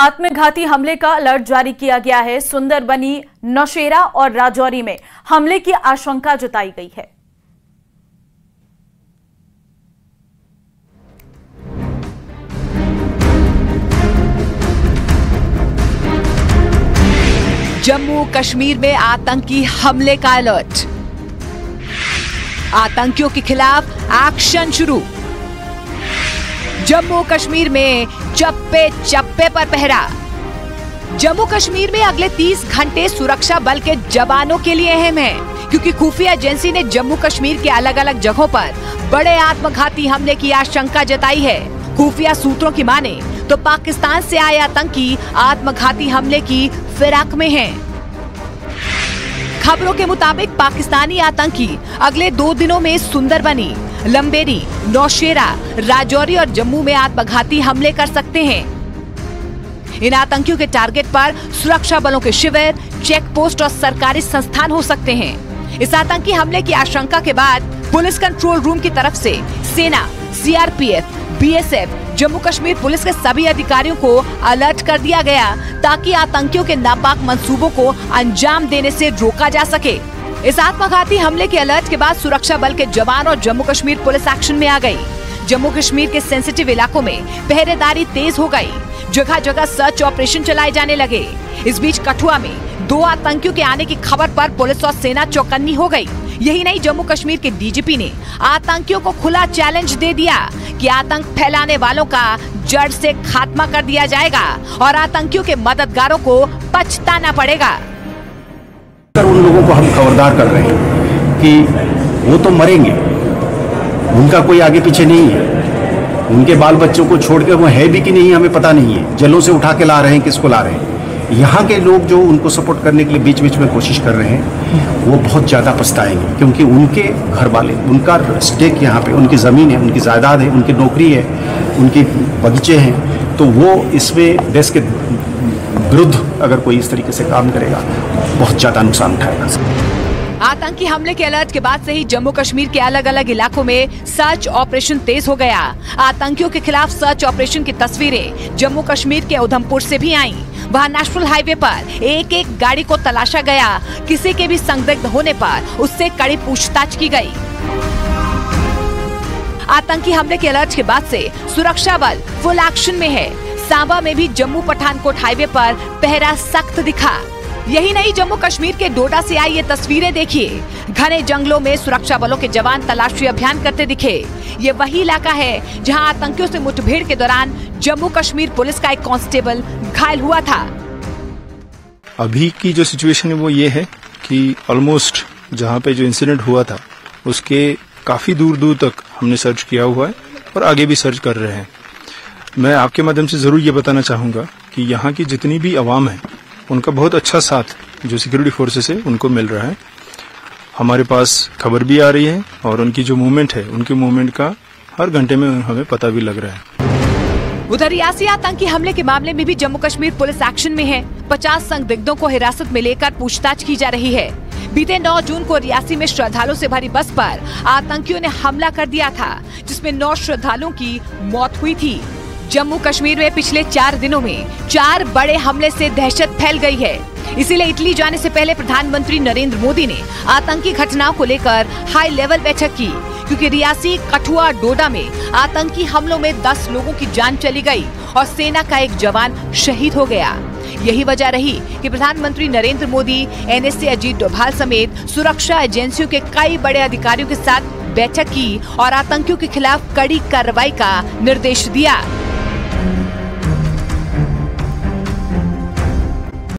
आत्मघाती हमले का अलर्ट जारी किया गया है। सुंदरबनी नौशेरा और राजौरी में हमले की आशंका जताई गई है। जम्मू कश्मीर में आतंकी हमले का अलर्ट। आतंकियों के खिलाफ एक्शन शुरू। जम्मू कश्मीर में चप्पे चप्पे पर पहरा। जम्मू कश्मीर में अगले 30 घंटे सुरक्षा बल के जवानों के लिए अहम है, क्योंकि खुफिया एजेंसी ने जम्मू कश्मीर के अलग अलग जगहों पर बड़े आत्मघाती हमले की आशंका जताई है। खुफिया सूत्रों की माने तो पाकिस्तान से आए आतंकी आत्मघाती हमले की फिराक में हैं। खबरों के मुताबिक पाकिस्तानी आतंकी अगले दो दिनों में सुंदरबनी लंबेरी, नौशेरा, राजौरी और जम्मू में आत्मघाती हमले कर सकते हैं। इन आतंकियों के टारगेट पर सुरक्षा बलों के शिविर चेक पोस्ट और सरकारी संस्थान हो सकते हैं। इस आतंकी हमले की आशंका के बाद पुलिस कंट्रोल रूम की तरफ़ से सेना, CRPF, BSF, Jammu Kashmir police के सभी अधिकारियों को अलर्ट कर दिया गया ताकि आतंकियों के नापाक मंसूबों को अंजाम देने से रोका जा सके। इस आत्मघाती हमले के अलर्ट के बाद सुरक्षा बल के जवान और जम्मू कश्मीर पुलिस एक्शन में आ गई। जम्मू कश्मीर के सेंसिटिव इलाकों में पहरेदारी तेज हो गई। जगह जगह सर्च ऑपरेशन चलाए जाने लगे। इस बीच कठुआ में दो आतंकियों के आने की खबर पर पुलिस और सेना चौकन्नी हो गई। यही नहीं, जम्मू कश्मीर के डीजीपी ने आतंकियों को खुला चैलेंज दे दिया कि आतंक फैलाने वालों का जड़ से खात्मा कर दिया जाएगा और आतंकियों के मददगारों को पछताना पड़ेगा। कर उन लोगों को हम खबरदार कर रहे हैं कि वो तो मरेंगे। उनका कोई आगे पीछे नहीं है। उनके बाल बच्चों को छोड़ के वो है भी कि नहीं, हमें पता नहीं है। जलों से उठा के ला रहे हैं, किसको ला रहे हैं? यहाँ के लोग जो उनको सपोर्ट करने के लिए बीच बीच में कोशिश कर रहे हैं, वो बहुत ज़्यादा पछताएँगे। क्योंकि उनके घर वाले उनका स्टेक यहाँ पे, उनकी ज़मीन है, उनकी जायदाद है, उनकी नौकरी है, उनके बगीचे हैं तो वो इसमें देश के विरुद्ध अगर कोई इस तरीके से काम करेगा, बहुत ज़्यादा नुकसान उठाएगा। आतंकी हमले के अलर्ट के बाद से ही जम्मू कश्मीर के अलग अलग इलाकों में सर्च ऑपरेशन तेज हो गया। आतंकियों के खिलाफ सर्च ऑपरेशन की तस्वीरें जम्मू कश्मीर के उधमपुर से भी आईं। वहाँ नेशनल हाईवे पर एक एक गाड़ी को तलाशा गया। किसी के भी संदिग्ध होने पर उससे कड़ी पूछताछ की गई। आतंकी हमले के अलर्ट के बाद से सुरक्षा बल फुल एक्शन में है। सांबा में भी जम्मू पठानकोट हाईवे पर पहरा सख्त दिखा। यही नहीं, जम्मू कश्मीर के डोडा से आई ये तस्वीरें देखिए। घने जंगलों में सुरक्षा बलों के जवान तलाशी अभियान करते दिखे। ये वही इलाका है जहाँ आतंकियों से मुठभेड़ के दौरान जम्मू कश्मीर पुलिस का एक कांस्टेबल घायल हुआ था। अभी की जो सिचुएशन है वो ये है कि ऑलमोस्ट जहाँ पे जो इंसिडेंट हुआ था, उसके काफ़ी दूर दूर तक हमने सर्च किया हुआ है और आगे भी सर्च कर रहे हैं। मैं आपके माध्यम से ज़रूर ये बताना चाहूँगा कि यहाँ की जितनी भी आवाम है, उनका बहुत अच्छा साथ जो सिक्योरिटी फोर्सेस है उनको मिल रहा है। हमारे पास खबर भी आ रही है और उनकी जो मूवमेंट है, उनकी मूवमेंट का हर घंटे में हमें पता भी लग रहा है। उधर रियासी आतंकी हमले के मामले में भी जम्मू कश्मीर पुलिस एक्शन में है। पचास संदिग्धों को हिरासत में लेकर पूछताछ की जा रही है। बीते 9 जून को रियासी में श्रद्धालुओं से भरी बस पर आतंकियों ने हमला कर दिया था, जिसमें नौ श्रद्धालुओं की मौत हुई थी। जम्मू कश्मीर में पिछले चार दिनों में चार बड़े हमले से दहशत फैल गई है। इसीलिए इटली जाने से पहले प्रधानमंत्री नरेंद्र मोदी ने आतंकी घटनाओं को लेकर हाई लेवल बैठक की, क्योंकि रियासी कठुआ डोडा में आतंकी हमलों में 10 लोगों की जान चली गई और सेना का एक जवान शहीद हो गया। यही वजह रही कि प्रधानमंत्री नरेंद्र मोदी एनएसए अजीत डोभाल समेत सुरक्षा एजेंसियों के कई बड़े अधिकारियों के साथ बैठक की और आतंकियों के खिलाफ कड़ी कार्रवाई का निर्देश दिया।